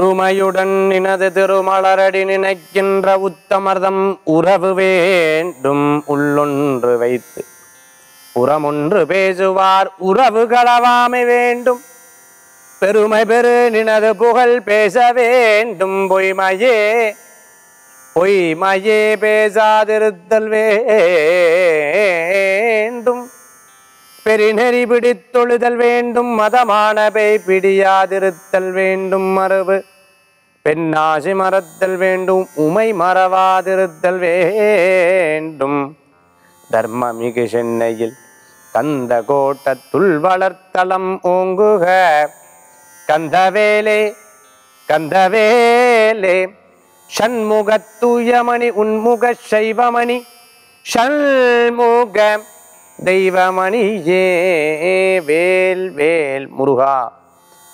உருமையுடன் நினது திருமலரடி நினைக்கின்ற உத்தமர்தம் உறவு வேண்டும் உள்ளொன்று வைத்து. புறமொன்று பேசுவார் உறவு களவாமை வேண்டும். பெருமை பெரு நினது புகழ் பேச வேண்டும். பொய்மையே பொய்மையே பேசாதிருத்தல் வேண்டும். பெருநெறி பிடித்தொழுதல் வேண்டும் மதமான பிடியாதிருத்தல் வேண்டும் மரபு. பெண்ணாசி மறத்தல் வேண்டும் உமை மறவாதிருத்தல் வேண்டும். தர்மமிகு சென்னையில் கந்த கோட்டத்துள் வளர்த்தளம் ஓங்குக. கந்தவேலே கந்தவேலே ஷண்முகத்தூயமணி உன்முக சைவமணி ஷண்முக தெய்வமணியே வேல் வேல் முருகா.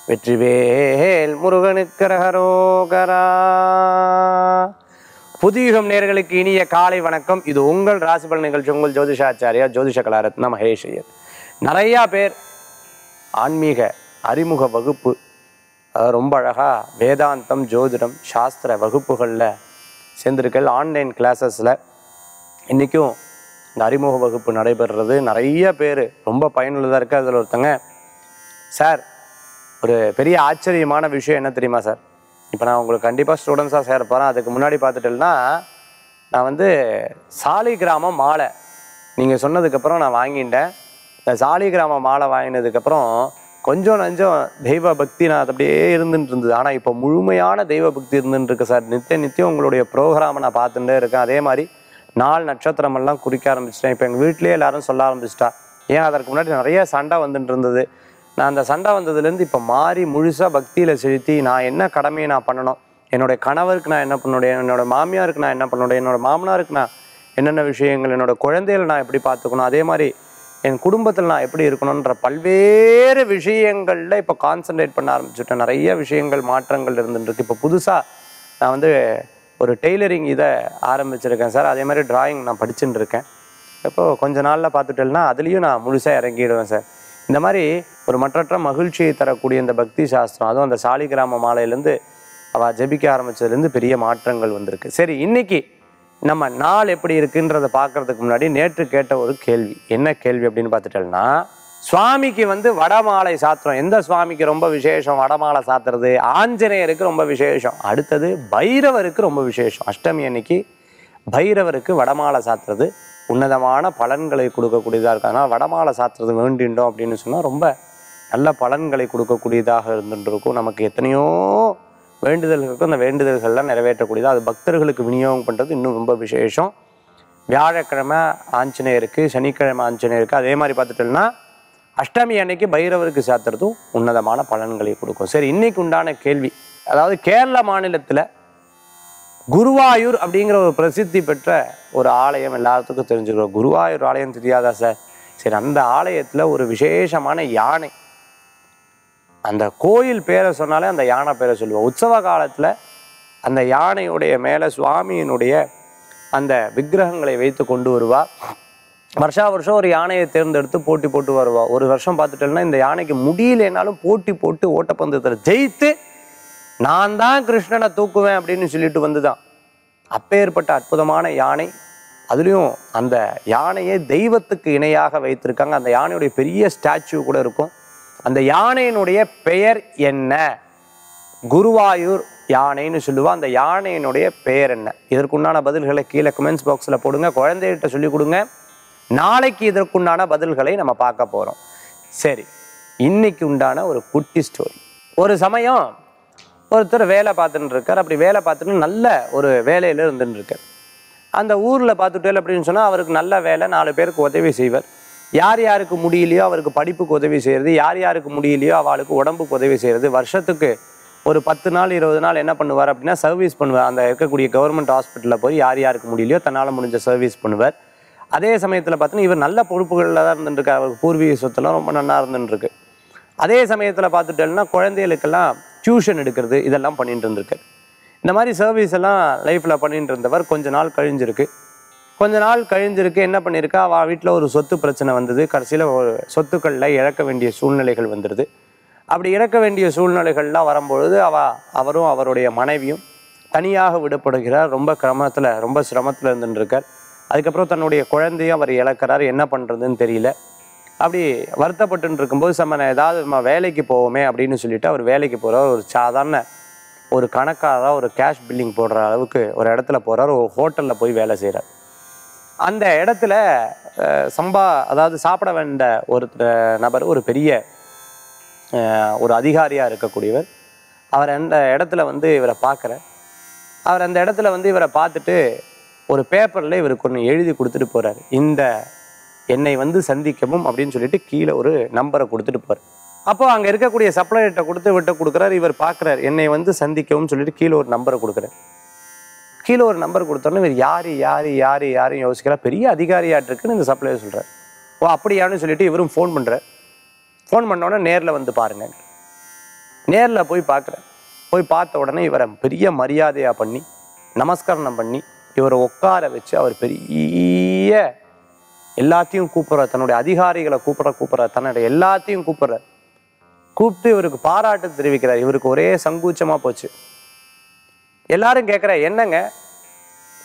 வெற்றிவேல் முருகனுக்கு ரகரோகரா. புதியுகம் நேர்களுக்கு இனிய காலை வணக்கம். இது உங்கள் ராசிபலன் நிகழ்ச்சி உங்கள் ஜோதிஷாச்சாரியா ஜோதிஷ கலாரத்ன மகேஷ் ஐயர் நிறையா பேர் ஆன்மீக அறிமுக வகுப்பு ரொம்ப அழகாக வேதாந்தம் ஜோதிடம் சாஸ்திர வகுப்புகளில் சேர்ந்திருக்கல் ஆன்லைன் கிளாஸஸில் இன்றைக்கும் இந்த அறிமுக வகுப்பு நடைபெறுறது. நிறைய பேர் ரொம்ப பயனுள்ளதாக இருக்குது அதில் ஒருத்தங்க. சார் ஒரு பெரிய ஆச்சரியமான விஷயம் என்ன தெரியுமா சார்? இப்போ நான் உங்களுக்கு கண்டிப்பாக ஸ்டூடெண்ட்ஸாக சேர போகிறேன் அதுக்கு முன்னாடி பார்த்துட்டேன்னா நான் வந்து சாலி கிராமம் மாலை. நீங்கள் சொன்னதுக்கப்புறம் நான் வாங்கிட்டேன். இந்த சாலி கிராம மாலை வாங்கினதுக்கப்புறம் கொஞ்சம் நஞ்சம் தெய்வ பக்தி நான் அது அப்படியே இருந்துட்டு இருந்தது. ஆனால் இப்போ முழுமையான தெய்வ பக்தி இருந்துட்டு இருக்கு சார். நித்திய நித்தியம் உங்களுடைய ப்ரோக்ராமை நான் பார்த்துட்டே இருக்கேன். அதே மாதிரி நாள் நட்சத்திரமெல்லாம் குறிக்க ஆரம்பிச்சிட்டேன். இப்போ எங்கள் வீட்டிலேயே எல்லாரும் சொல்ல ஆரம்பிச்சிட்டா ஏன் அதற்கு முன்னாடி நிறைய சண்டை வந்துட்டு இருந்தது நான் அந்த சண்டை வந்ததுலேருந்து இப்போ மாறி முழுசாக பக்தியில் செலுத்தி நான் என்ன கடமையை நான் பண்ணணும்? என்னுடைய கணவருக்கு நான் என்ன பண்ணுடைய என்னோட மாமியாருக்கு நான் என்ன பண்ணுடைய என்னோட மாமனாருக்கு நான் என்னென்ன விஷயங்கள் என்னோட குழந்தைகளை நான் எப்படி பார்த்துக்கணும்? அதே மாதிரி என் குடும்பத்தில் நான் எப்படி இருக்கணுன்ற பல்வேறு விஷயங்களில் இப்போ கான்சன்ட்ரேட் பண்ண ஆரம்பிச்சுட்டேன். நிறைய விஷயங்கள் மாற்றங்கள் இருந்துருக்கு இப்போ புதுசாக நான் வந்து ஒரு டெய்லரிங் இதை ஆரம்பிச்சிருக்கேன் சார். அதே மாதிரி டிராயிங் நான் படிச்சுட்டு இருக்கேன். இப்போது கொஞ்ச நாளில் பார்த்துட்டேன்னா அதுலேயும் நான் முழுசாக இறங்கிடுவேன் சார். இந்த மாதிரி ஒரு மற்றற்ற மகிழ்ச்சியை தரக்கூடிய இந்த பக்தி சாஸ்திரம் அதுவும் அந்த சாலிகிராம மாலையிலேருந்து அவள் ஜெபிக்க ஆரம்பிச்சதுலேருந்து பெரிய மாற்றங்கள் வந்திருக்கு. சரி இன்னைக்கு நம்ம நாள் எப்படி இருக்குன்றதை பார்க்கறதுக்கு முன்னாடி நேற்று கேட்ட ஒரு கேள்வி. என்ன கேள்வி அப்படின்னு பார்த்துட்டோம்னா சுவாமிக்கு வந்து வடமாலை சாத்திரம். எந்த சுவாமிக்கு ரொம்ப விசேஷம் வடமாலை சாத்துறது ஆஞ்சநேயருக்கு ரொம்ப விசேஷம். அடுத்தது பைரவருக்கு ரொம்ப விசேஷம். அஷ்டமி அன்னைக்கு பைரவருக்கு வடமாலை சாத்துறது உன்னதமான பலன்களை கொடுக்கக்கூடியதாக இருக்கு அதனால் வடமாலை சாத்துறது வேண்டின்றோம் அப்படின்னு சொன்னால் ரொம்ப நல்ல பலன்களை கொடுக்கக்கூடியதாக இருந்துட்டு இருக்கும் நமக்கு எத்தனையோ வேண்டுதல்களுக்கும் அந்த வேண்டுதல்கள்லாம் நிறைவேற்றக்கூடியது. அது பக்தர்களுக்கு விநியோகம் பண்ணுறது இன்னும் ரொம்ப விசேஷம். வியாழக்கிழமை ஆஞ்சநேயருக்கு சனிக்கிழமை ஆஞ்சநேயருக்கு அதே மாதிரி பார்த்துட்டோம்னா அஷ்டமி அன்னைக்கு பைரவருக்கு சாத்துறதும் உன்னதமான பலன்களை கொடுக்கும். சரி இன்னைக்கு உண்டான கேள்வி. அதாவது கேரள மாநிலத்தில் குருவாயூர் அப்படிங்கிற ஒரு பிரசித்தி பெற்ற ஒரு ஆலயம் எல்லாத்துக்கும் தெரிஞ்சுக்கிறோம். குருவாயூர் ஆலயம் தெரியாதா சார் சரி அந்த ஆலயத்தில் ஒரு விசேஷமான யானை. அந்த கோயில் பேரை சொன்னாலே அந்த யானை பேரை சொல்லுவோம். உற்சவ காலத்தில் அந்த யானையுடைய மேலே சுவாமியினுடைய அந்த விக்கிரகங்களை வைத்து கொண்டு வருவா வருஷா வருஷம் ஒரு யானையை தேர்ந்தெடுத்து போட்டி போட்டு வருவா. ஒரு வருஷம் பார்த்துட்டோம்னா இந்த யானைக்கு முடியலனாலும் போட்டி போட்டு ஓட்டப்பந்தயத்தில் ஜெயித்து நான் தான் கிருஷ்ணனை தூக்குவேன் அப்படின்னு சொல்லிட்டு வந்துதான். அப்பேற்பட்ட அற்புதமான யானை அதுலேயும் அந்த யானையை தெய்வத்துக்கு இணையாக வைத்திருக்காங்க. அந்த யானையுடைய பெரிய ஸ்டாச்சு கூட இருக்கும். அந்த யானையினுடைய பெயர் என்ன? குருவாயூர் யானைன்னு சொல்லுவோம் அந்த யானையினுடைய பெயர் என்ன? இதற்குண்டான பதில்களை கீழே கமெண்ட்ஸ் பாக்ஸில் போடுங்க. குழந்தைகிட்ட சொல்லிக் கொடுங்க. நாளைக்கு இதற்குண்டான பதில்களை நம்ம பார்க்க போகிறோம் சரி இன்னைக்கு உண்டான ஒரு குட்டி ஸ்டோரி ஒரு சமயம் ஒருத்தர் வேலை பார்த்துட்டு இருக்கார். அப்படி வேலை பார்த்துட்டு நல்ல ஒரு வேலையில் இருந்துட்டு இருக்கார். அந்த ஊரில் பார்த்துட்டேல் அப்படின்னு சொன்னால் அவருக்கு நல்ல வேலை நாலு பேருக்கு உதவி செய்வார். யார் யாருக்கு முடியலையோ அவருக்கு படிப்புக்கு உதவி செய்கிறது யார் யாருக்கு முடியலையோ அவளுக்கு உடம்புக்கு உதவி செய்கிறது வருஷத்துக்கு ஒரு பத்து நாள் இருபது நாள் என்ன பண்ணுவார் அப்படின்னா சர்வீஸ் பண்ணுவார். அந்த இருக்கக்கூடிய கவர்மெண்ட் ஹாஸ்பிட்டலில் போய் யார் யாருக்கு முடியலையோ தன்னால் முடிஞ்ச சர்வீஸ் பண்ணுவார். அதே சமயத்தில் பார்த்தீங்கன்னா இவர் நல்ல பொறுப்புகளில் தான் இருந்துட்டுருக்கார் அவருக்கு பூர்வீக சொத்தெல்லாம் ரொம்ப நல்லா இருந்துட்டுருக்கு அதே சமயத்தில் பார்த்துட்டோம்னா குழந்தைகளுக்கெல்லாம் டியூஷன் எடுக்கிறது இதெல்லாம் பண்ணிட்டு இருந்திருக்காரு இந்த மாதிரி சர்வீஸ் எல்லாம் லைஃப்பில் பண்ணிட்டு இருந்தவர் கொஞ்ச நாள் கழிஞ்சிருக்கு. கொஞ்ச நாள் கழிஞ்சிருக்கு என்ன பண்ணியிருக்கா அவள் வீட்டில் ஒரு சொத்து பிரச்சனை வந்தது. கடைசியில் ஒரு சொத்துக்களில் இழக்க வேண்டிய சூழ்நிலைகள் வந்துடுது அப்படி இறக்க வேண்டிய சூழ்நிலைகள்லாம் வரும்பொழுது அவ அவரும் அவருடைய மனைவியும் தனியாக விடப்படுகிறார். ரொம்ப கிரமத்தில் ரொம்ப சிரமத்தில் இருந்துருக்கார். அதுக்கப்புறம் தன்னுடைய குழந்தையும் அவர் இழக்கிறார். என்ன பண்ணுறதுன்னு தெரியல. அப்படி வருத்தப்பட்டு இருக்கும்போது சம்ம ஏதாவது நம்ம வேலைக்கு போவோமே அப்படின்னு சொல்லிட்டு அவர் வேலைக்கு போகிறார் ஒரு சாதாரண ஒரு கணக்காக தான் ஒரு கேஷ் பில்லிங் போடுற அளவுக்கு ஒரு இடத்துல போகிறார் ஒரு ஹோட்டலில் போய் வேலை செய்கிறார் அந்த இடத்துல சம்பா அதாவது சாப்பிட வேண்ட ஒரு நபர் ஒரு பெரிய ஒரு அதிகாரியாக இருக்கக்கூடியவர் அவர் அந்த இடத்துல வந்து இவரை பார்க்குற அவர் அந்த இடத்துல வந்து இவரை பார்த்துட்டு ஒரு பேப்பரில் இவருக்கு ஒன்று எழுதி கொடுத்துட்டு போகிறார் இந்த என்னை வந்து சந்திக்கவும் அப்படின்னு சொல்லிட்டு கீழே ஒரு நம்பரை கொடுத்துட்டு போகிறார் அப்போ அங்கே இருக்கக்கூடிய சப்ளையர்கிட்ட கொடுத்து விட்டு கொடுக்குறாரு இவர் பார்க்குறாரு என்னை வந்து சந்திக்கவும் சொல்லிட்டு கீழே ஒரு நம்பரை கொடுக்குறாரு. கீழே ஒரு நம்பர் கொடுத்தோன்னே இவர் யார் யார் யார் யாரும் யோசிக்கிறா பெரிய அதிகாரியாட்டிருக்குன்னு இந்த சப்ளையர் சொல்கிறார் ஓ அப்படியான்னு சொல்லிட்டு இவரும் ஃபோன் பண்ணுறார் ஃபோன் உடனே நேரில் வந்து பாருங்க. நேரில் போய் பார்க்குறேன் போய் பார்த்த உடனே இவரை பெரிய மரியாதையாக பண்ணி நமஸ்கரணம் பண்ணி இவரை உட்கார வச்சு அவர் பெரிய எல்லாத்தையும் கூப்பிட்ற தன்னுடைய அதிகாரிகளை கூப்பிட கூப்பிட்ற தன்னுடைய எல்லாத்தையும் கூப்பிட்ற கூப்பிட்டு இவருக்கு பாராட்டு தெரிவிக்கிறார். இவருக்கு ஒரே சங்கூச்சமாக போச்சு. எல்லாரும் கேட்குற என்னங்க?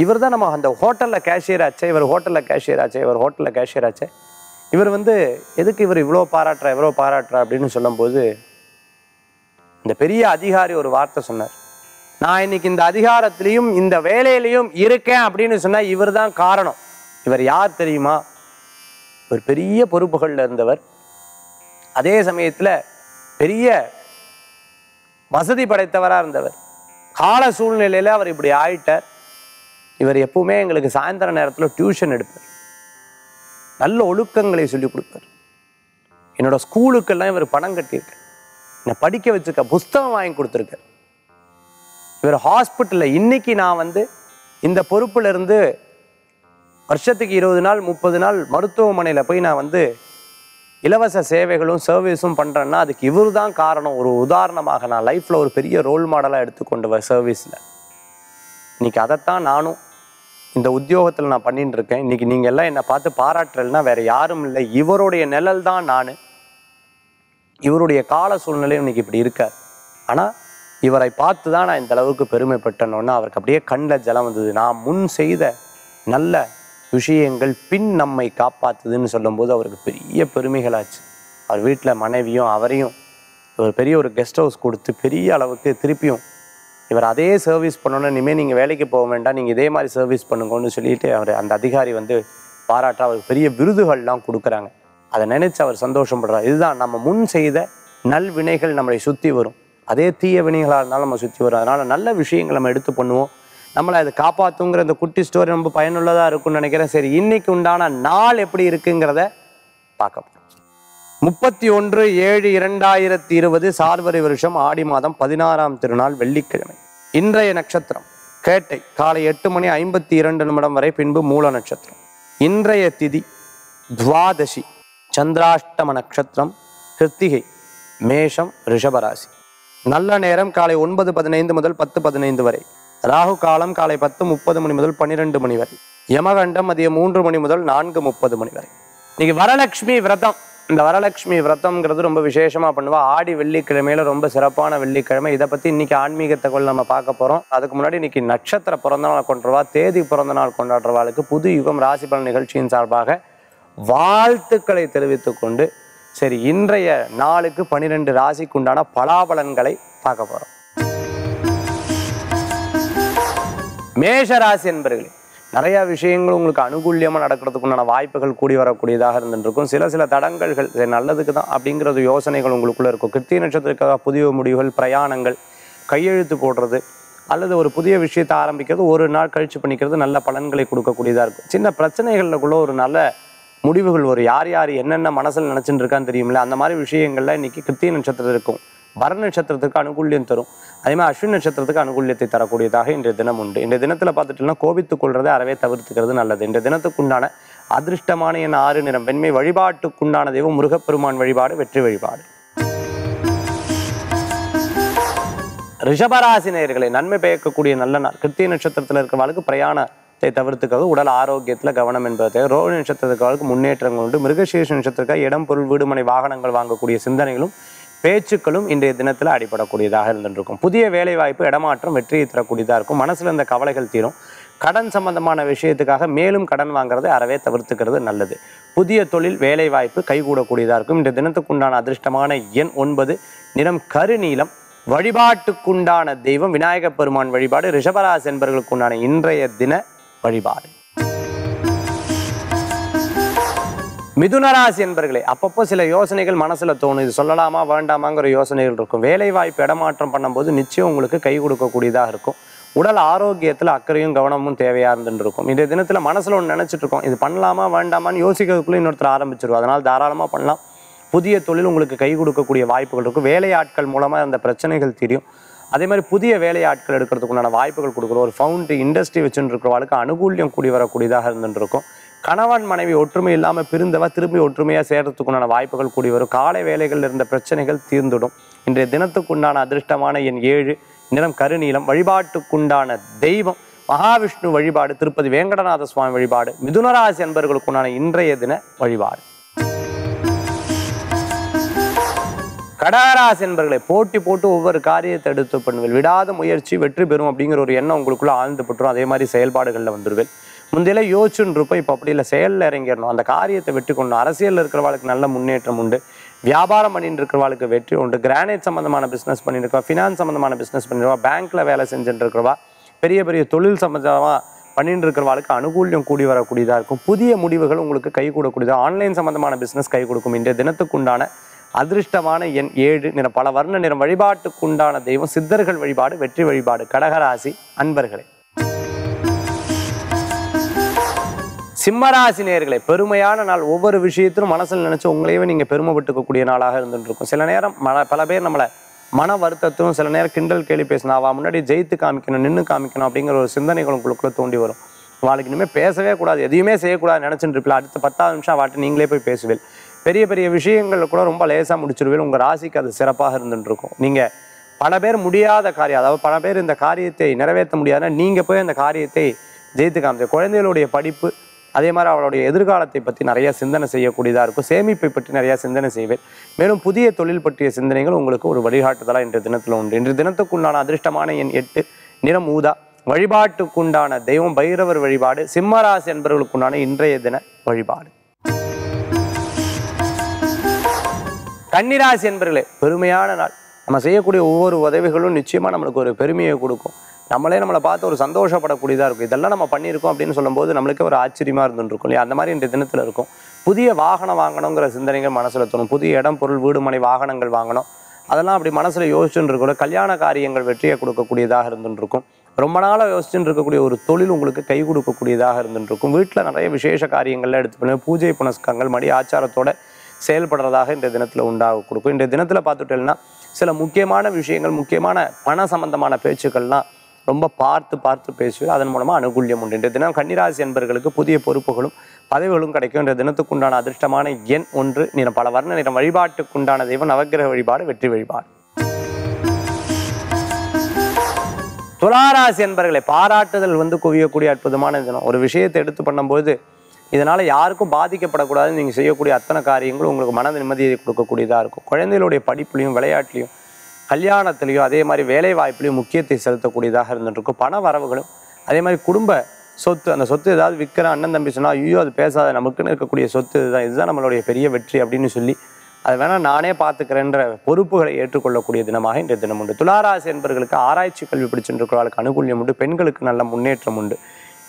இவர் தான் நம்ம அந்த ஹோட்டலில் கேஷியர் ஆச்சே இவர் ஹோட்டலில் கேஷியர் ஆச்சே இவர் ஹோட்டலில் கேஷியர் ஆச்சே. இவர் வந்து எதுக்கு இவர் இவ்வளோ பாராட்டுறா இவ்வளோ பாராட்டுறா? அப்படின்னு சொல்லும்போது இந்த பெரிய அதிகாரி ஒரு வார்த்தை சொன்னார். நான் இன்னைக்கு இந்த அதிகாரத்திலையும் இந்த வேலையிலையும் இருக்கேன் அப்படின்னு சொன்னால் இவர் தான் காரணம். இவர் யார் தெரியுமா? ஒரு பெரிய பொறுப்புகள்ல இருந்தவர். அதே சமயத்துல பெரிய வசதி படைத்தவரா இருந்தவர். கால சூழ்நிலையில அவர் இப்படி ஆயிட்டார். இவர் எப்பவுமே எங்களுக்கு சாயந்தர நேரத்துல டியூஷன் எடுப்பார். நல்ல ஒழுக்கங்களை சொல்லி கொடுப்பார். என்னோட ஸ்கூலுக்கெல்லாம் இவர் பணம் கட்டியிருக்கார். என்னை படிக்க வச்சுருக்க புஸ்தகம் வாங்கி கொடுத்துருக்கார். இவர் ஹாஸ்பிட்டலில் இன்னைக்கு நான் வந்து இந்த பொறுப்பிலிருந்து வருஷத்துக்கு இருபது நாள் முப்பது நாள் மருத்துவமனையில் போய் நான் வந்து இலவச சேவைகளும் சர்வீஸும் பண்ணுறேன்னா அதுக்கு இவர் தான் காரணம். ஒரு உதாரணமாக நான் லைஃப்பில் ஒரு பெரிய ரோல் மாடலாக எடுத்துக்கொண்டு சர்வீஸில் இன்னைக்கு அதைத்தான் நானும் இந்த உத்தியோகத்தில் நான் பண்ணிட்டு இருக்கேன். இன்னைக்கு நீங்கள் எல்லாம் என்னை பார்த்து பாராட்டுறல்னா வேறு யாரும் இல்லை. இவருடைய நிழல் தான் நான். இவருடைய கால சூழ்நிலை இன்னைக்கு இப்படி இருக்கார். ஆனால் இவரை பார்த்து தான் நான் இந்த அளவுக்கு பெருமைப்பட்டனோன்னு அவருக்கு அப்படியே கண்ணில் ஜலம் வந்தது. நான் முன் செய்த நல்ல விஷயங்கள் பின் நம்மை காப்பாத்துதுன்னு சொல்லும்போது அவருக்கு பெரிய பெருமைகளாச்சு. அவர் வீட்டில் மனைவியும் அவரையும் ஒரு பெரிய ஒரு கெஸ்ட் ஹவுஸ் கொடுத்து பெரிய அளவுக்கு திருப்பியும் இவர் அதே சர்வீஸ் பண்ணோன்னா இனிமேல் நீங்கள் வேலைக்கு போக வேண்டாம் நீங்கள் இதே மாதிரி சர்வீஸ் பண்ணுங்கன்னு சொல்லிட்டு அவர் அந்த அதிகாரி வந்து பாராட்ட அவருக்கு பெரிய விருதுகள்லாம் கொடுக்குறாங்க. அதை நினச்சி அவர் சந்தோஷப்படுறார். இதுதான் நம்ம முன் செய்த நல்வினைகள் நம்மளை சுற்றி வரும். அதே தீய வினைகளாக இருந்தாலும் நம்ம சுற்றி வரும். அதனால நல்ல விஷயங்கள் நம்ம எடுத்து பண்ணுவோம். நம்மளை அதை காப்பாற்றுங்கிற இந்த குட்டி ஸ்டோரி ரொம்ப பயனுள்ளதாக இருக்கும்னு நினைக்கிறேன். சரி இன்னைக்கு உண்டான நாள் எப்படி இருக்குங்கிறத பார்க்க போகிறோம் முப்பத்தி ஒன்று ஏழு இரண்டாயிரத்தி இருபது சார்வரி வருஷம் ஆடி மாதம் பதினாறாம் திருநாள் வெள்ளிக்கிழமை. இன்றைய நட்சத்திரம் கேட்டை காலை எட்டு மணி ஐம்பத்தி இரண்டு நிமிடம் வரை பின்பு மூல நட்சத்திரம். இன்றைய திதி துவாதசி சந்திராஷ்டம நட்சத்திரம் கிருத்திகை மேஷம் ரிஷபராசி நல்ல நேரம் காலை ஒன்பது பதினைந்து முதல் பத்து பதினைந்து வரை. ராகு காலம் காலை பத்து முப்பது மணி முதல் பன்னிரெண்டு மணி வரை. யமகண்டம் மதியம் மூன்று மணி முதல் நான்கு முப்பது மணி வரை. இன்னைக்கு வரலட்சுமி விரதம். இந்த வரலட்சுமி விரதம்ங்கிறது ரொம்ப விசேஷமாக பண்ணுவா. ஆடி வெள்ளிக்கிழமையில ரொம்ப சிறப்பான வெள்ளிக்கிழமை. இதை பற்றி இன்னைக்கு ஆன்மீக தகவல் நம்ம பார்க்க போகிறோம் அதுக்கு முன்னாடி இன்னைக்கு நட்சத்திர பிறந்த நாள் கொண்டாடுவா தேதி பிறந்த நாள் கொண்டாடுறவாளுக்கு புது யுகம் ராசி பலன் நிகழ்ச்சியின் சார்பாக வாழ்த்துக்களை தெரிவித்துக்கொண்டு சரி இன்றைய நாளுக்கு பனிரெண்டு ராசிக்கு உண்டான பலாபலன்களை பார்க்க போறோம். மேஷ ராசி என்பர்களே நிறைய விஷயங்கள் உங்களுக்கு அனுகூல்யமாக நடக்கிறதுக்கு உண்டான வாய்ப்புகள் கூடி வரக்கூடியதாக இருந்துருக்கும். சில சில தடங்கல்கள் இது நல்லதுக்கு தான் அப்படிங்கிறது யோசனைகள் உங்களுக்குள்ள இருக்கும். கிருத்திய நட்சத்திரத்துக்காக புதிய முடிவுகள் பிரயாணங்கள் கையெழுத்து போடுறது அல்லது ஒரு புதிய விஷயத்தை ஆரம்பிக்கிறது ஒரு நாள் கழிச்சு பண்ணிக்கிறது நல்ல பலன்களை கொடுக்கக்கூடியதாக இருக்கும். சின்ன பிரச்சனைகளில் கூட ஒரு நல்ல முடிவுகள் ஒரு யார் யார் என்னென்ன மனசில் நினச்சிட்டு இருக்கான்னு தெரியுமில்ல அந்த மாதிரி விஷயங்கள்ல இன்னைக்கு கிருத்திய நட்சத்திரம் இருக்கும். பர நட்சத்திரத்துக்கு அனுகூல்யம் தரும். அதே மாதிரி அஸ்வின் நட்சத்திரத்துக்கு அனுகூல்யத்தை தரக்கூடியதாக இன்றைய தினம் உண்டு. இன்றைய தினத்தில் பார்த்துட்டோம்னா கோபித்துக் கொள்றதை அறவே தவிர்த்துக்கிறது நல்லது. இன்றைய தினத்துக்குண்டான அதிர்ஷ்டமான என் ஆறு நிறம் வெண்மை வழிபாட்டுக்குண்டான தெய்வம் முருகப்பெருமான் வழிபாடு வெற்றி வழிபாடு. ரிஷபராசி நேயர்களை நன்மை பயக்கக்கூடிய நல்ல நாள். கிருத்திய நட்சத்திரத்தில் இருக்கிறவர்களுக்கு இதை தவிர்த்துக்காக உடல் ஆரோக்கியத்தில் கவனம் என்பது தேவை. ரோஹிணி நட்சத்திரத்துக்கு முன்னேற்றங்கள் உண்டு. மிருகசீர்ஷ நட்சத்திரத்துக்கு இடம் பொருள் வீடுமனை வாகனங்கள் வாங்கக்கூடிய சிந்தனைகளும் பேச்சுக்களும் இன்றைய தினத்தில் அடிபடக்கூடியதாக இருந்துருக்கும் புதிய வேலைவாய்ப்பு இடமாற்றம் வெற்றியை தரக்கூடியதாக இருக்கும். மனசில் இருந்த கவலைகள் தீரும். கடன் சம்பந்தமான விஷயத்துக்காக மேலும் கடன் வாங்குறதை அறவே தவிர்த்துக்கிறது நல்லது. புதிய தொழில் வேலைவாய்ப்பு கைகூடக்கூடியதாக இருக்கும். இன்றைய தினத்துக்குண்டான அதிர்ஷ்டமான எண் ஒன்பது நிறம் கருநீலம். வழிபாட்டுக்குண்டான தெய்வம் விநாயகப் பெருமான் வழிபாடு ரிஷபராசி என்பவர்களுக்குண்டான இன்றைய தின வழிபாடு. மிதுனராசி என்பர்களே அப்பப்போ சில யோசனைகள் மனசுல தோணும். இது சொல்லலாமா வேண்டாமாங்கிற யோசனைகள் இருக்கும். வேலை வாய்ப்பு இடமாற்றம் பண்ணும்போது நிச்சயம் உங்களுக்கு கை கொடுக்கக்கூடியதாக இருக்கும். உடல் ஆரோக்கியத்தில் அக்கறையும் கவனமும் தேவையாக இருந்துட்டு இருக்கும். இந்த தினத்துல மனசுல ஒன்று நினைச்சிட்டு இருக்கோம். இது பண்ணலாமா வேண்டாமான்னு யோசிக்கிறதுக்குள்ளே இன்னொருத்தர் ஆரம்பிச்சிருவோம் அதனால் தாராளமா பண்ணலாம். புதிய தொழில் உங்களுக்கு கை கொடுக்கக்கூடிய வாய்ப்புகள் இருக்கும். வேலையாட்கள் மூலமா அந்த பிரச்சனைகள் தெரியும் அதே மாதிரி புதிய வேலையாட்கள் எடுக்கிறதுக்குண்டான வாய்ப்புகள் கொடுக்குறோம். ஒரு ஃபவுண்டு இண்டஸ்ட்ரி வச்சுட்டு இருக்கிறவளுக்கு அனுகூல்யம் கூடி வரக்கூடியதாக இருந்துருக்கும். கணவன் மனைவி ஒற்றுமை இல்லாமல் பிரிந்தவ திரும்பி ஒற்றுமையாக சேர்றதுக்குண்டான வாய்ப்புகள் கூடி வரும். காலை வேலைகளில் இருந்த பிரச்சனைகள் தீர்ந்துடும். இன்றைய தினத்துக்குண்டான அதிர்ஷ்டமான என் ஏழு நிறம் கருநீளம் வழிபாட்டுக்குண்டான தெய்வம் மகாவிஷ்ணு வழிபாடு திருப்பதி வேங்கடநாத சுவாமி வழிபாடு மிதுனராசி என்பவர்களுக்குண்டான இன்றைய தின வழிபாடு. கடகராசி என்பர்களை போட்டி போட்டு ஒவ்வொரு காரியத்தை எடுத்து பண்ணுவேன் விடாத முயற்சி வெற்றி பெறும் அப்படிங்கிற ஒரு எண்ணம் உங்களுக்குள்ள ஆழ்ந்து பட்டுரும் அதே மாதிரி செயல்பாடுகளில் வந்துடுவேன் முந்தையில யோசிச்சுன்னு இருப்போம். இப்போ அப்படி இல்லை. செயலில் இறங்கிடணும். அந்த காரியத்தை வெற்றி கொள்ளணும் அரசியலில் இருக்கிறவாளுக்கு நல்ல முன்னேற்றம் உண்டு. வியாபாரம் பண்ணிட்டு இருக்கிறவாளுக்கு வெற்றி உண்டு. கிரானைட் சம்மந்தமான பிஸ்னஸ் பண்ணிட்டு ஃபினான்ஸ் சம்மந்தமான பிஸ்னஸ் பண்ணிருவா பேங்க்கில் வேலை செஞ்சுட்டு இருக்கிறவா? பெரிய பெரிய தொழில் சம்மந்தமாக பண்ணிட்டு இருக்கிறவாளுக்கு அனுகூல்யம் கூடி வரக்கூடியதாக இருக்கும். புதிய முடிவுகள் உங்களுக்கு கை கூடக்கூடியதாக ஆன்லைன் சம்மந்தமான பிஸ்னஸ் கை கொடுக்கும். இன்றைய தினத்துக்குண்டான அதிர்ஷ்டமான எண் ஏழு நிறம் பல வர்ண நிறம் வழிபாட்டுக்குண்டான தெய்வம் சித்தர்கள் வழிபாடு வெற்றி வழிபாடு கடகராசி அன்பர்களே. சிம்மராசி நேர்களை பெருமையான நாள். ஒவ்வொரு விஷயத்திலும் மனசில் நினைச்சு உங்களையே நீங்க பெருமைப்பட்டுக்கக்கூடிய நாளாக இருந்துட்டு இருக்கும் சில நேரம் மன பல பேர் நம்மளை மன வருத்தத்திலும் சில நேரம் கிண்டல் கேலி பேசினா அவ முன்னாடி ஜெயித்து காமிக்கணும் நின்று காமிக்கணும் அப்படிங்கிற ஒரு சிந்தனைகள் உங்களுக்குள்ள தோண்டி வரும். வாழ்க்கை இனிமேல் பேசவே கூடாது எதையுமே செய்யக்கூடாது நினச்சிட்டு இருப்பில அடுத்த பத்தாவது நிமிஷம் வாட்டி நீங்களே போய் பேசுவேன் பெரிய பெரிய விஷயங்கள் கூட ரொம்ப லேசாக முடிச்சிருவேன். உங்கள் ராசிக்கு அது சிறப்பாக இருந்துட்டுருக்கும். நீங்கள் பல பேர் முடியாத காரியம் அதாவது பல பேர் இந்த காரியத்தை நிறைவேற்ற முடியாதுன்னா நீங்கள் போய் அந்த காரியத்தை ஜெயித்து காமிச்சு குழந்தைகளுடைய படிப்பு அதே மாதிரி அவளுடைய எதிர்காலத்தை பற்றி நிறைய சிந்தனை செய்யக்கூடியதாக இருக்கும். சேமிப்பை பற்றி நிறையா சிந்தனை செய்வேன். மேலும் புதிய தொழில் பற்றிய சிந்தனைகள் உங்களுக்கு ஒரு வழிகாட்டுதலாக இன்றைய தினத்தில் உண்டு. இன்றைய தினத்துக்குண்டான அதிர்ஷ்டமான எண் எட்டு நிறம் ஊதா. வழிபாட்டுக்குண்டான தெய்வம் பைரவர் வழிபாடு சிம்மராசி என்பவர்களுக்குண்டான இன்றைய தின வழிபாடு. கன்னிராசி என்பர்களே பெருமையான நாள். நம்ம செய்யக்கூடிய ஒவ்வொரு உதவிகளும் நிச்சயமாக நம்மளுக்கு ஒரு பெருமையை கொடுக்கும். நம்மளே நம்மளை பார்த்து ஒரு சந்தோஷப்படக்கூடியதாக இருக்கும். இதெல்லாம் நம்ம பண்ணியிருக்கோம் அப்படின்னு சொல்லும்போது நம்மளுக்கே ஒரு ஆச்சரியமாக இருந்துருக்கும் இல்லையா? அந்த மாதிரி இன்றைய தினத்தில் இருக்கும். புதிய வாகனம் வாங்கணுங்கிற சிந்தனைகள் மனசில் தோணும். புதிய இடம் பொருள் வீடு மனை வாகனங்கள் வாங்கணும். அதெல்லாம் அப்படி மனசில் யோசிச்சுட்டு இருக்கக்கூட கல்யாண காரியங்கள் வெற்றியை கொடுக்கக்கூடியதாக இருந்துருக்கும். ரொம்ப நாளாக யோசிச்சுட்டு இருக்கக்கூடிய ஒரு தொழில் உங்களுக்கு கை கொடுக்கக்கூடியதாக இருந்துருக்கும். வீட்டில் நிறைய விசேஷ காரியங்கள்லாம் எடுத்து பண்ணி பூஜை புனஸ்கங்கள் மடி ஆச்சாரத்தோட செயல்படுறதாக இன்றைய தினத்தில் உண்டாக கொடுக்கும். இன்றைய தினத்தில் பார்த்துட்டேன்னா சில முக்கியமான விஷயங்கள் முக்கியமான பண சம்பந்தமான பேச்சுக்கள்லாம் ரொம்ப பார்த்து பார்த்து பேசுவது அதன் மூலமாக அனுகூல்யம் உண்டு. இன்றைய தினம் கன்னிராசி என்பர்களுக்கு புதிய பொறுப்புகளும் பதவிகளும் கிடைக்கும். இன்றைய தினத்துக்குண்டான அதிர்ஷ்டமான எண் ஒன்று நிறம் பல வர்ண நிறம் வழிபாட்டுக்குண்டான தெய்வம் நவக்கிரக வழிபாடு வெற்றி வழிபாடு. துளாராசி என்பர்களை பாராட்டுதல் வந்து குவியக்கூடிய அற்புதமான தினம். ஒரு விஷயத்தை எடுத்து பண்ணும்போது இதனால் யாருக்கும் பாதிக்கப்படக்கூடாதுன்னு நீங்கள் செய்யக்கூடிய அத்தனை காரியங்களும் உங்களுக்கு மன நிம்மதியை கொடுக்கக்கூடியதாக இருக்கும். குழந்தைகளுடைய படிப்புலையும் விளையாட்டுலையும் கல்யாணத்துலேயும் அதே மாதிரி வேலை வாய்ப்புலையும் முக்கியத்தை செலுத்தக்கூடியதாக இருந்துட்டு பண வரவுகளும் அதே மாதிரி குடும்ப சொத்து அந்த சொத்து ஏதாவது விற்கிற அண்ணன் தம்பி சொன்னால் ஐயோ அது பேசாத நமக்குன்னு இருக்கக்கூடிய சொத்து இதுதான் இதுதான் நம்மளுடைய பெரிய வெற்றி அப்படின்னு சொல்லி அது வேணால் நானே பார்த்துக்கிறேன்ற பொறுப்புகளை ஏற்றுக்கொள்ளக்கூடிய தினமாக இன்றைய தினம் உண்டு. துளாராசி என்பவர்களுக்கு ஆராய்ச்சி கல்வி பிடிச்சிட்டு இருக்கிறவர்களுக்கு அனுகூல்யம் உண்டு. பெண்களுக்கு நல்ல முன்னேற்றம் உண்டு.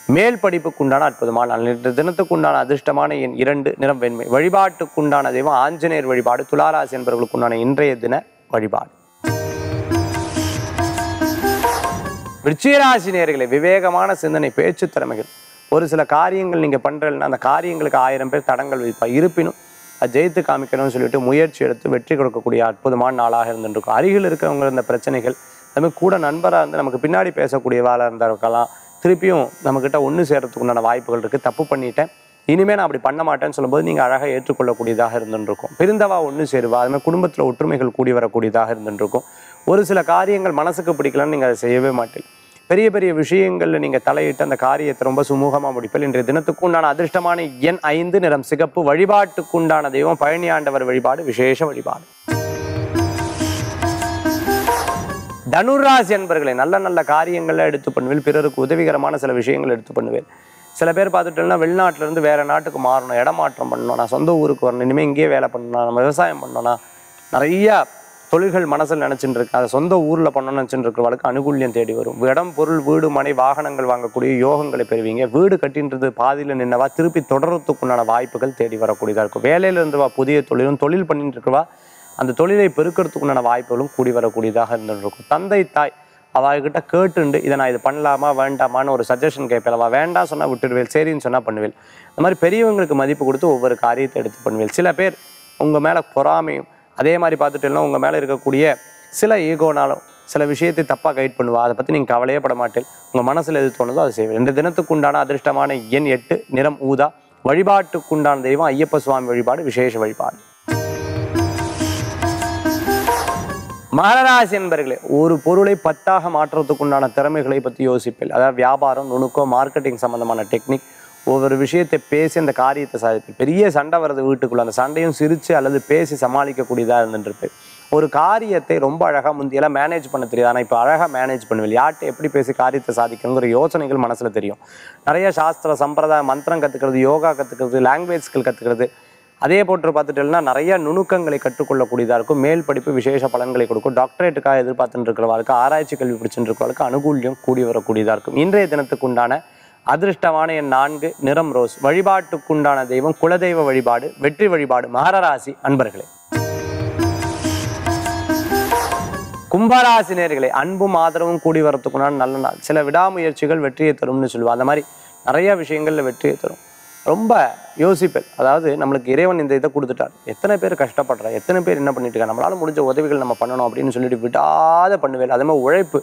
மேல் படிப்புக்குண்டான அற்புதமான நாள். தினத்துக்குண்டான அதிர்ஷ்டமான என் இரண்டு நிறம் வெண்மை. வழிபாட்டுக்குண்டான தெய்வம் ஆஞ்சநேயர் வழிபாடு துளாராசி என்பவர்களுக்குண்டான இன்றைய தின வழிபாடு. விருச்சிகராசி விவேகமான சிந்தனை பேச்சு திறமைகள். ஒரு சில காரியங்கள் நீங்கள் பண்ணுறதுனா அந்த காரியங்களுக்கு ஆயிரம் பேர் தடங்கள் வைப்பா. இருப்பினும் அது ஜெயித்து காமிக்கணும்னு சொல்லிட்டு முயற்சி எடுத்து வெற்றி கொடுக்கக்கூடிய அற்புதமான நாளாக இருந்துருக்கும் அருகில் இருக்கிறவங்க இருந்த பிரச்சனைகள் அதுமாதிரி கூட நண்பராக இருந்து நமக்கு பின்னாடி பேசக்கூடியவாளாக இருந்திருக்கலாம் திருப்பியும் நம்மக்கிட்ட ஒன்று சேர்கிறதுக்கு உண்டான வாய்ப்புகள் இருக்குது தப்பு பண்ணிட்டேன். இனிமேல் நான் அப்படி பண்ண மாட்டேன்னு சொல்லும்போது நீங்கள் அழகாக ஏற்றுக்கொள்ளக்கூடியதாக இருந்துருக்கும். பிரிந்தவா ஒன்று சேருவா. அதுமாதிரி குடும்பத்தில் ஒற்றுமைகள் கூடி வரக்கூடியதாக இருந்துருக்கும். ஒரு சில காரியங்கள் மனசுக்கு பிடிக்கலன்னு நீங்கள் அதை செய்யவே மாட்டீங்க. பெரிய பெரிய விஷயங்களில் நீங்கள் தலையிட்டு அந்த காரியத்தை ரொம்ப சுமூகமாக முடிப்பல் இன்றைய தினத்துக்கு உண்டான அதிர்ஷ்டமான எண் ஐந்து நிறம் சிகப்பு வழிபாட்டுக்குண்டான தெய்வம். பழனி ஆண்டவர் வழிபாடு விசேஷ வழிபாடு. தனுராசி என்பர்களை நல்ல நல்ல காரியங்களை எடுத்து பண்ணுவேன். பிறருக்கு உதவிகரமான சில விஷயங்கள் எடுத்து பண்ணுவேன். சில பேர் பார்த்துட்டோம்னா வெளிநாட்டுல இருந்து வேற நாட்டுக்கு மாறணும் இடமாற்றம் பண்ணணும். நான் சொந்த ஊருக்கு வரணும் இனிமேல் இங்கேயே வேலை பண்ணணும் நம்ம விவசாயம் பண்ணோன்னா நிறைய தொழில்கள் மனசில் நினச்சிட்டு இருக்கு அதை சொந்த ஊரில் பண்ணணும்னு நினச்சிட்டு இருக்கிறவளுக்கு அனுகூல்யம் தேடி வரும். இடம் பொருள் வீடு மனை வாகனங்கள் வாங்கக்கூடிய யோகங்களை பெறுவீங்க. வீடு கட்டின்றது பாதியில் நின்னவா திருப்பி தொடர்றதுக்குண்டான வாய்ப்புகள் தேடி வரக்கூடியதாக இருக்கும். வேலையில் இருந்துவா புதிய தொழிலும் தொழில் பண்ணிட்டு இருக்கவா அந்த தொழிலை பெருக்கிறதுக்குண்டான வாய்ப்புகளும் கூடி வரக்கூடியதாக இருந்துருக்கும். தந்தை தாய் அவகிட்ட கேட்டுண்டு இதை நான் இது பண்ணலாமா வேண்டாமான்னு ஒரு சஜஷன் கேட்பேன் அவள் வேண்டாம் சொன்னால் விட்டுடுவேன் சரின்னு சொன்னால் பண்ணுவேன் இந்த மாதிரி பெரியவங்களுக்கு மதிப்பு கொடுத்து ஒவ்வொரு காரியத்தை எடுத்து பண்ணுவேன் சில பேர் உங்கள் மேலே பொறாமையும் அதே மாதிரி பார்த்துட்டேன்னா உங்கள் மேலே இருக்கக்கூடிய சில ஈகோனாலும் சில விஷயத்தை தப்பாக கைட் பண்ணுவா. அதை பற்றி நீங்கள் கவலையே பட மாட்டேன் உங்கள் மனசில் எது தோணுதோ அதை செய்வேன் இந்த தினத்துக்குண்டான அதிர்ஷ்டமான எண் எட்டு நிறம் ஊதா. வழிபாட்டுக்குண்டான தெய்வம் ஐயப்ப சுவாமி வழிபாடு விசேஷ வழிபாடு. மகராசி என்பர்களே ஒரு பொருளை பத்தாக மாற்றுறதுக்குண்டான திறமைகளை பற்றி யோசிப்பேன். அதாவது வியாபாரம் நுணுக்கம் மார்க்கெட்டிங் சம்மந்தமான டெக்னிக் ஒவ்வொரு விஷயத்தை பேசி அந்த காரியத்தை சாதிப்பேன். பெரிய சண்டை வர்றது வீட்டுக்குள்ள அந்த சண்டையும் சிரித்து அல்லது பேசி சமாளிக்கக்கூடியதாக இருந்துருப்பேன். ஒரு காரியத்தை ரொம்ப அழகாக முந்தியெல்லாம் மேனேஜ் பண்ண தெரியாது. ஆனால் இப்போ அழகாக மேனேஜ் பண்ணுவேன். யார்கிட்ட எப்படி பேசி காரியத்தை சாதிக்கணுங்கிற யோசனைகள் மனசில் தெரியும். நிறைய சாஸ்திர சம்பிரதாய மந்திரம் கற்றுக்கிறது யோகா கற்றுக்கிறது லாங்குவேஜ் ஸ்கில் கற்றுக்கிறது அதே போன்று பார்த்துட்டோம்னா நிறைய நுணுக்கங்களை கற்றுக்கொள்ளக்கூடியதாக இருக்கும். மேல் படிப்பு விசேஷ பலன்களை கொடுக்கும். டாக்டரேட்டுக்காக எதிர்பார்த்துட்டு இருக்கிறவர்களுக்கு ஆராய்ச்சி கல்வி பிடிச்சிட்டு இருக்கிறவர்களுக்கு அனுகூல்யம் கூடி வரக்கூடியதாக இருக்கும். இன்றைய தினத்துக்கு உண்டான அதிர்ஷ்டமான என் நான்கு நிறம் ரோஸ். வழிபாட்டுக்குண்டான தெய்வம் குலதெய்வ வழிபாடு வெற்றி வழிபாடு மகரராசி அன்பர்களே. கும்பராசி நேர்களே அன்பும் ஆதரவும் கூடி வரத்துக்குண்டான நல்ல நாள். சில விடாமுயற்சிகள் வெற்றியை தரும்னு சொல்லுவாள் அந்த மாதிரி நிறைய விஷயங்களில் வெற்றியை தரும். ரொம்ப யோசிப்பேன். அதாவது நம்மளுக்கு இறைவன் இந்த இதை கொடுத்துட்டார். எத்தனை பேர் கஷ்டப்படுறா? எத்தனை பேர் என்ன பண்ணிட்டு இருக்கா நம்மளால முடிஞ்ச உதவிகள் நம்ம பண்ணணும் அப்படின்னு சொல்லிட்டு விடாத பண்ணுவேன். அதே மாதிரி உழைப்பு.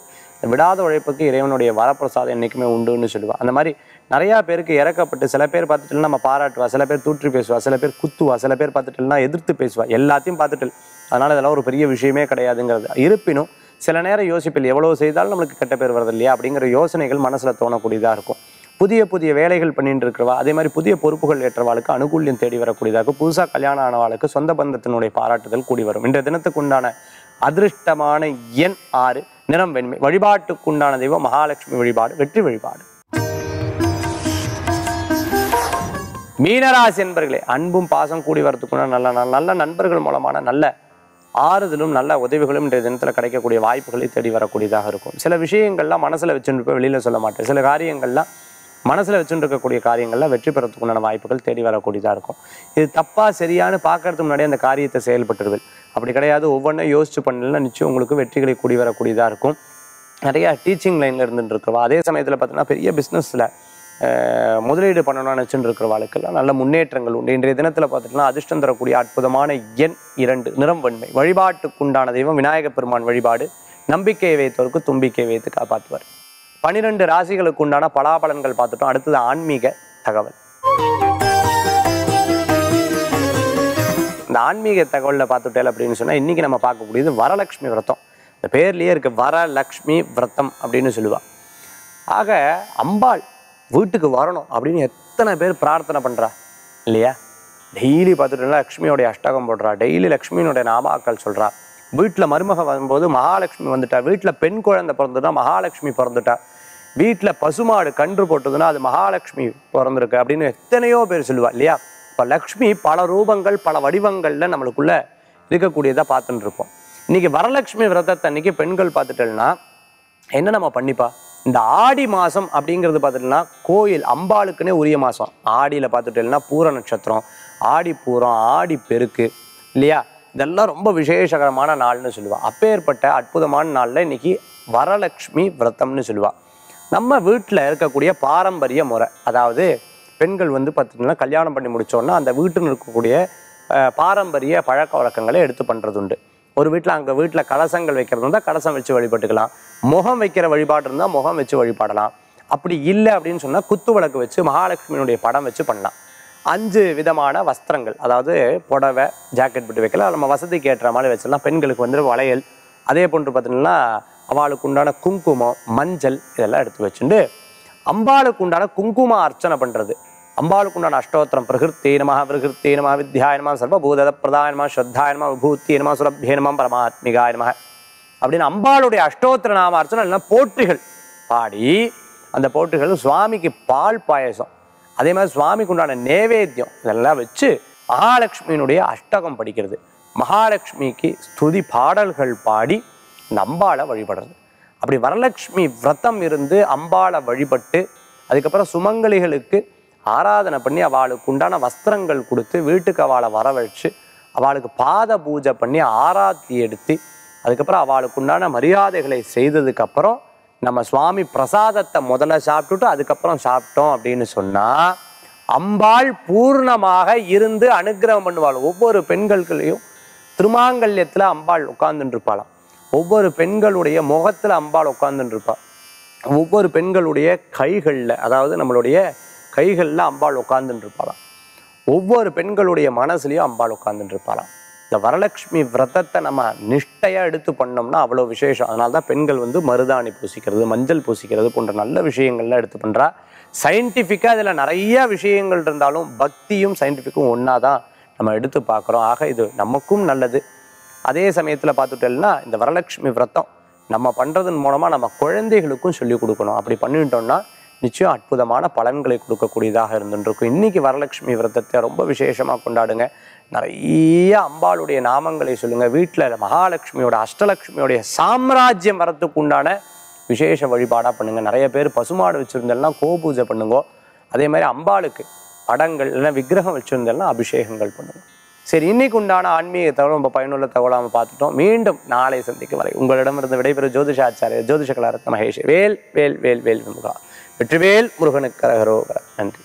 விடாத உழைப்புக்கு இறைவனுடைய வரப்பிரசாதம் என்றைக்குமே உண்டுன்னு சொல்லுவா. அந்த மாதிரி நிறையா பேருக்கு இறக்கப்பட்டு சில பேர் பார்த்துட்டு நம்ம பாராட்டுவா சில பேர் தூற்றி பேசுவா சில பேர் குத்துவா சில பேர் பார்த்துட்டுனா எதிர்த்து பேசுவா. எல்லாத்தையும் பார்த்துட்டு அதனால் இதெல்லாம் ஒரு பெரிய விஷயமே கிடையாதுங்கிறது. இருப்பினும் சில நேரம் யோசிப்பில் எவ்வளோ செய்தாலும் நம்மளுக்கு கெட்ட பேர் வருது இல்லையா அப்படிங்கிற யோசனைகள் மனசில் தோணக்கூடியதாக இருக்கும். புதிய புதிய வேலைகள் பண்ணிட்டு இருக்கிறவா அதே மாதிரி புதிய பொறுப்புகள் ஏற்றவாளுக்கு அனுகூல்யம் தேடி வரக்கூடியதாக புதுசா புதுசாக கல்யாணம் ஆனவாளுக்கு சொந்த பந்தத்தினுடைய பாராட்டுதல் கூடி வரும். இன்றைய தினத்துக்கு உண்டான அதிர்ஷ்டமான எண் ஆறு நிறம் வெண்மை. வழிபாட்டுக்குண்டான தெய்வம் மகாலட்சுமி வழிபாடு வெற்றி வழிபாடு. மீனராசி என்பர்களே அன்பும் பாசம் கூடி வரத்துக்குண்டான நல்ல நல்ல நல்ல நண்பர்கள் மூலமான நல்ல ஆறுதலும் நல்ல உதவிகளும் இன்றைய தினத்தில் கிடைக்கக்கூடிய வாய்ப்புகளை தேடி வரக்கூடியதாக இருக்கும். சில விஷயங்கள்லாம் மனசில் வச்சுட்டு இருப்பேன் வெளியில் சொல்ல மாட்டேன். சில காரியங்கள்லாம் மனசில் வச்சுட்டு இருக்கக்கூடிய காரியங்கள்லாம் வெற்றி பெறத்துக்குண்டான வாய்ப்புகள் தேடி வரக்கூடியதாக இருக்கும். இது தப்பாக சரியானு பார்க்கறதுக்கு முன்னாடியே அந்த காரியத்தை செயல்பட்டுருவில் அப்படி கிடையாது. ஒவ்வொன்றும் யோசிச்சு பண்ணலன்னா நிச்சயம் உங்களுக்கு வெற்றிகளை கூடி வரக்கூடியதாக இருக்கும். நிறைய டீச்சிங் லைனில் இருந்துட்டு இருக்கிறவா அதே சமயத்தில் பார்த்தீங்கன்னா பெரிய பிஸ்னஸில் முதலீடு பண்ணணும்னு நினச்சிட்டு இருக்கிறவாளுக்கெல்லாம் நல்ல முன்னேற்றங்கள் உண்டு. இன்றைய தினத்தில் பார்த்துட்டுனா அதிர்ஷ்டம் தரக்கூடிய அற்புதமான எண் இரண்டு நிறம் வெண்மை வழிபாட்டுக்குண்டான தெய்வம் விநாயகப் பெருமான் வழிபாடு. நம்பிக்கை வைத்தவருக்கு தும்பிக்கை வைத்து காப்பாற்றுவார். பனிரெண்டு ராசிகளுக்கு உண்டான பலாபலன்கள் பார்த்துட்டோம். அடுத்தது ஆன்மீக தகவல். இந்த ஆன்மீக தகவலில் பார்த்துட்டேன் அப்படின்னு சொன்னால் இன்றைக்கி நம்ம பார்க்கக்கூடியது வரலட்சுமி விரதம். இந்த பேர்லேயே இருக்குது வரலக்ஷ்மி விரதம் அப்படின்னு சொல்லுவா. ஆக அம்பாள் வீட்டுக்கு வரணும் அப்படின்னு எத்தனை பேர் பிரார்த்தனை பண்ணுறா இல்லையா? டெய்லி பார்த்துட்டோம்னா லக்ஷ்மியோடைய அஷ்டகம் போடுறா டெய்லி லக்ஷ்மியினுடைய நாமாக்கள் சொல்கிறா வீட்டில் மருமக வரும்போது மகாலட்சுமி வந்துட்டா. வீட்டில் பெண் குழந்தை பிறந்துட்டா மகாலட்சுமி பிறந்துட்டா. வீட்டில் பசுமாடு கன்று போட்டதுன்னா அது மகாலட்சுமி பிறந்திருக்கு அப்படின்னு எத்தனையோ பேர் சொல்லுவா இல்லையா? இப்போ லக்ஷ்மி பல ரூபங்கள் பல வடிவங்களில் நம்மளுக்குள்ள இருக்கக்கூடியதாக பார்த்துட்டு இருப்போம். இன்னைக்கு வரலட்சுமி விரதத்தை அன்னைக்கு பெண்கள் பார்த்துட்டோம்னா என்ன நம்ம பண்ணிப்பா? இந்த ஆடி மாதம் அப்படிங்கிறது பார்த்துட்டோம்னா கோயில் அம்பாளுக்குன்னே உரிய மாதம் ஆடியில் பார்த்துட்டோம்னா பூர நட்சத்திரம் ஆடி பூரம் ஆடி பெருக்கு இல்லையா? இதெல்லாம் ரொம்ப விசேஷகரமான நாள்னு சொல்லுவாள் அப்பேற்பட்ட அற்புதமான நாளில் இன்றைக்கி வரலட்சுமி விரதம்னு சொல்லுவாள் நம்ம வீட்டில் இருக்கக்கூடிய பாரம்பரிய முறை அதாவது பெண்கள் வந்து பார்த்திங்கன்னா கல்யாணம் பண்ணி முடித்தோன்னா அந்த வீட்டில் இருக்கக்கூடிய பாரம்பரிய பழக்க வழக்கங்களை எடுத்து பண்ணுறது உண்டு ஒரு வீட்டில் அங்கே வீட்டில் கலசங்கள் வைக்கிறது இருந்தால் கலசம் வச்சு வழிபட்டுக்கலாம். முகம் வைக்கிற வழிபாடு இருந்தால் முகம் வச்சு வழிபாடலாம். அப்படி இல்லை அப்படின்னு சொன்னால் குத்து விளக்கு வச்சு மகாலட்சுமியினுடைய படம் வச்சு பண்ணலாம். அஞ்சு விதமான வஸ்திரங்கள். அதாவது புடவை ஜாக்கெட் போட்டு வைக்கலாம். நம்ம வசதிக்கு ஏற்ற மாதிரி வச்சிடலாம். பெண்களுக்கு வந்து வளையல். அதே போன்று பார்த்தீங்கன்னா அவளுக்கு உண்டான குங்குமம் மஞ்சள் இதெல்லாம் எடுத்து வச்சுட்டு அம்பாளுக்கு உண்டான குங்கும அர்ச்சனை பண்ணுறது அம்பாளுக்கு உண்டான அஷ்டோத்திரம் பிரகிருத்தே நம பிரகிருத்தே நம வித்யாய நம சர்வபூத பிரதாய நம ஸ்ரத்தாய நம விபூத்திய நம சுரபிய நம பரமாத்மிகாய நம அப்படின்னு அம்பாளுடைய அஷ்டோத்திர நாம அர்ச்சனை இல்லைன்னா போற்றிகள். பாடி அந்த போற்றிகள் சுவாமிக்கு பால் பாயசம். அதே மாதிரி சுவாமிக்கு உண்டான நேவேத்தியம் இதெல்லாம் வச்சு மகாலட்சுமியினுடைய அஷ்டகம் படிக்கிறது. மகாலட்சுமிக்கு ஸ்துதி பாடல்கள் பாடி நம்பாளை வழிபடுறது. அப்படி வரலட்சுமி விரதம் இருந்து அம்பாளை வழிபட்டு அதுக்கப்புறம் சுமங்கலிகளுக்கு ஆராதனை பண்ணி அவளுக்கு உண்டான வஸ்திரங்கள் கொடுத்து வீட்டுக்கு அவளை வரவழைச்சு அவளுக்கு பாத பூஜை பண்ணி ஆராத்தி எடுத்து அதுக்கப்புறம் அவளுக்கு உண்டான மரியாதைகளை செய்ததுக்கப்புறம் நம்ம சுவாமி பிரசாதத்தை முதல்ல சாப்பிட்டுட்டு அதுக்கப்புறம் சாப்பிட்டோம் அப்படின்னு சொன்னால் அம்பாள் பூர்ணமாக இருந்து அனுக்கிரகம் பண்ணுவாள். ஒவ்வொரு பெண்கள்களையும் திருமாங்கல்யத்தில் அம்பாள் உட்கார்ந்துட்டுருப்பாளாம் ஒவ்வொரு பெண்களுடைய முகத்தில் அம்பாள் உட்கார்ந்துட்டு ஒவ்வொரு பெண்களுடைய கைகளில் அதாவது நம்மளுடைய கைகளில் அம்பாள் உட்கார்ந்துட்டுருப்பாளாம் ஒவ்வொரு பெண்களுடைய மனசுலையும் அம்பாள் உட்கார்ந்துட்டுருப்பாளாம் இந்த வரலட்சுமி விரதத்தை நம்ம நிஷ்டையாக எடுத்து பண்ணோம்னா அவ்வளோ விசேஷம். அதனால தான் பெண்கள் வந்து மருதாணி பூசிக்கிறது மஞ்சள் பூசிக்கிறது போன்ற நல்ல விஷயங்கள்லாம் எடுத்து பண்ணுறா சயின்டிஃபிக்காக இதில் நிறைய விஷயங்கள் இருந்தாலும் பக்தியும் சயின்டிஃபிக்கும் ஒன்றா தான் நம்ம எடுத்து பார்க்குறோம். ஆக இது நமக்கும் நல்லது. அதே சமயத்தில் பார்த்துட்டோம்னா இந்த வரலட்சுமி விரதம் நம்ம பண்ணுறதன் மூலமாக நம்ம குழந்தைகளுக்கும் சொல்லிக் கொடுக்கணும். அப்படி பண்ணிட்டோம்னா நிச்சயம் அற்புதமான பலன்களை கொடுக்கக்கூடியதாக இருந்துருக்கும். இன்னைக்கு வரலட்சுமி விரதத்தை ரொம்ப விசேஷமாக கொண்டாடுங்க. நிறைய அம்பாளுடைய நாமங்களை சொல்லுங்கள் வீட்டில் மகாலட்சுமியோட அஷ்டலட்சுமியோடைய சாம்ராஜ்யம் வரத்துக்கு உண்டான விசேஷ வழிபாடாக பண்ணுங்கள் நிறைய பேர் பசுமாடு வச்சுருந்தெல்லாம் கோபூஜை பண்ணுங்க. அதே மாதிரி அம்பாளுக்கு படங்கள் இல்லைன்னா விக்கிரகம் வச்சுருந்தெல்லாம் அபிஷேகங்கள் பண்ணுங்கள் சரி இன்னைக்கு உண்டான ஆன்மீக தகவல் ரொம்ப பயனுள்ள தகவலாக பார்த்துட்டோம். மீண்டும் நாளை சந்திக்கும் வரை உங்களிடமிருந்து விடைபெறும் ஜோதிஷாச்சாரிய ஜோதிஷ கலாரத்ன மகேஷ். வேல் வேல் வேல் வேல் முருகா வெற்றிவேல் முருகனுக்கு கரகரோகர. நன்றி.